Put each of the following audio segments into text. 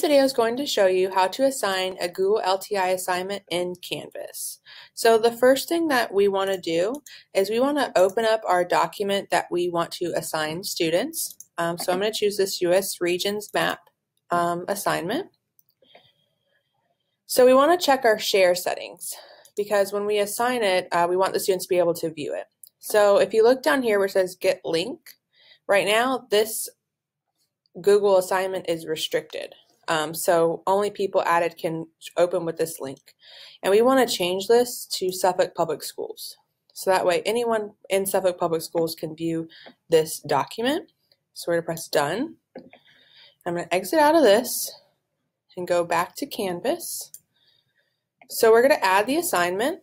This video is going to show you how to assign a Google LTI assignment in Canvas. So the first thing that we want to do is we want to open up our document that we want to assign students. Um, so I'm going to choose this U.S. Regions Map um, assignment. So we want to check our share settings because when we assign it, uh, we want the students to be able to view it. So if you look down here where it says Get Link, right now this Google assignment is restricted. Um, so only people added can open with this link. And we want to change this to Suffolk Public Schools. So that way anyone in Suffolk Public Schools can view this document. So we're going to press done. I'm going to exit out of this and go back to Canvas. So we're going to add the assignment.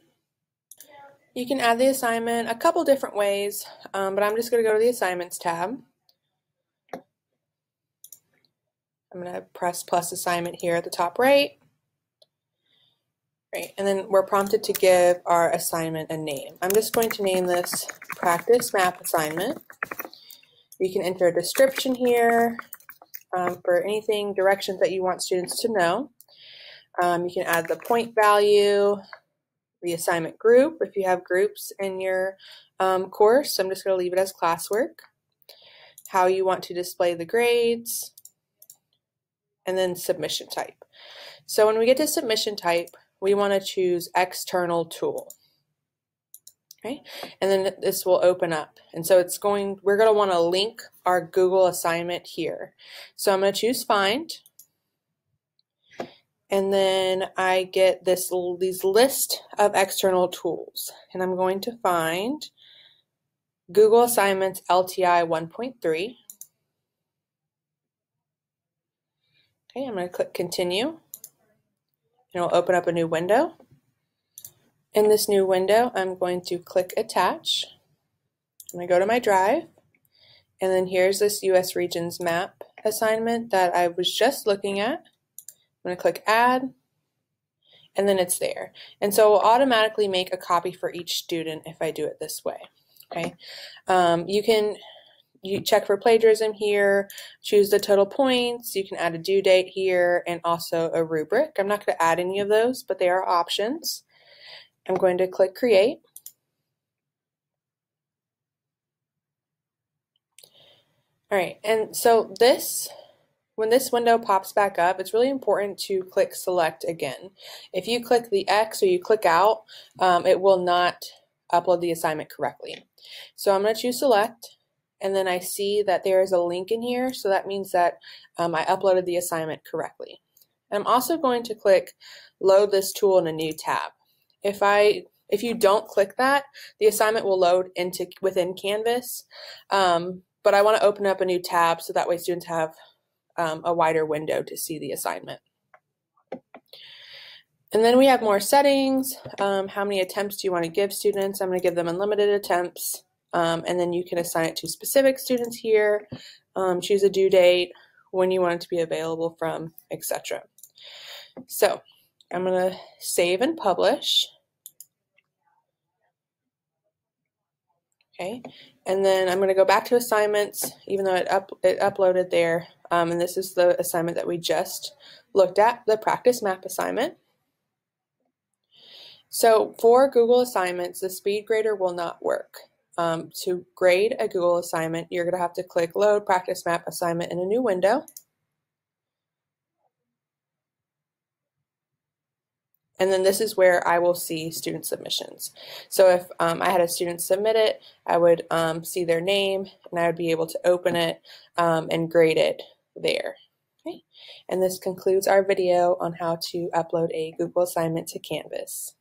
You can add the assignment a couple different ways, um, but I'm just going to go to the Assignments tab. I'm going to press plus assignment here at the top right. Right, and then we're prompted to give our assignment a name. I'm just going to name this practice map assignment. You can enter a description here um, for anything, directions that you want students to know. Um, you can add the point value, the assignment group, if you have groups in your um, course. I'm just going to leave it as classwork. How you want to display the grades, and then submission type. So when we get to submission type, we want to choose external tool. Okay, and then this will open up. And so it's going, we're going to want to link our Google assignment here. So I'm going to choose find. And then I get this these list of external tools. And I'm going to find Google Assignments LTI 1.3. Okay, I'm going to click continue. And it'll open up a new window. In this new window, I'm going to click attach. I'm going to go to my drive. And then here's this US regions map assignment that I was just looking at. I'm going to click add. And then it's there. And so it will automatically make a copy for each student if I do it this way. Okay. Um, you can you check for plagiarism here, choose the total points, you can add a due date here, and also a rubric. I'm not going to add any of those, but they are options. I'm going to click Create. All right, and so this, when this window pops back up, it's really important to click Select again. If you click the X or you click out, um, it will not upload the assignment correctly. So I'm going to choose Select and then I see that there is a link in here, so that means that um, I uploaded the assignment correctly. I'm also going to click load this tool in a new tab. If I if you don't click that, the assignment will load into within Canvas, um, but I want to open up a new tab so that way students have um, a wider window to see the assignment. And then we have more settings. Um, how many attempts do you want to give students? I'm going to give them unlimited attempts. Um, and then you can assign it to specific students here, um, choose a due date, when you want it to be available from, etc. So I'm going to save and publish. Okay, and then I'm going to go back to assignments, even though it, up, it uploaded there. Um, and this is the assignment that we just looked at, the practice map assignment. So for Google Assignments, the speed grader will not work. Um, to grade a Google assignment, you're going to have to click Load Practice Map Assignment in a new window. And then this is where I will see student submissions. So if um, I had a student submit it, I would um, see their name and I would be able to open it um, and grade it there. Okay. And this concludes our video on how to upload a Google assignment to Canvas.